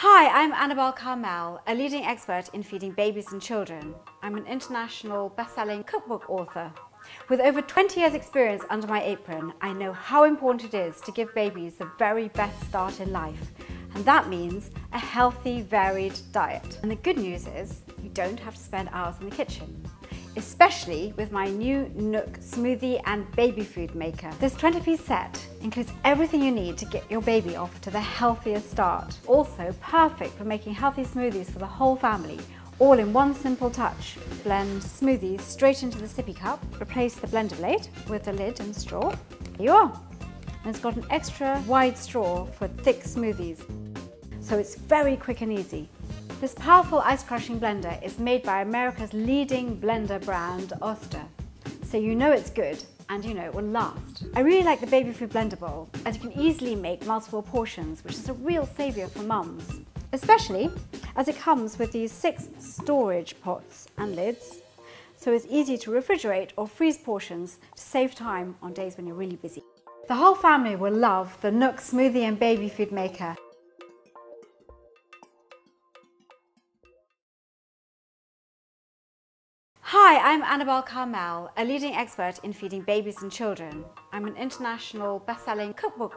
Hi, I'm Annabel Karmel, a leading expert in feeding babies and children. I'm an international best-selling cookbook author. With over 20 years experience under my apron, I know how important it is to give babies the very best start in life. And that means a healthy, varied diet. And the good news is you don't have to spend hours in the kitchen especially with my new NUK smoothie and baby food maker. This 20 piece set includes everything you need to get your baby off to the healthiest start. Also perfect for making healthy smoothies for the whole family all in one simple touch. Blend smoothies straight into the sippy cup, replace the blender blade with the lid and straw. Here you are. And it's got an extra wide straw for thick smoothies. So it's very quick and easy. This powerful ice crushing blender is made by America's leading blender brand, Oster. So you know it's good and you know it will last. I really like the baby food blender bowl as you can easily make multiple portions, which is a real saviour for mums. Especially as it comes with these six storage pots and lids, so it's easy to refrigerate or freeze portions to save time on days when you're really busy. The whole family will love the NUK Smoothie and Baby Food Maker Hi, I'm Annabel Karmel, a leading expert in feeding babies and children. I'm an international best-selling cookbook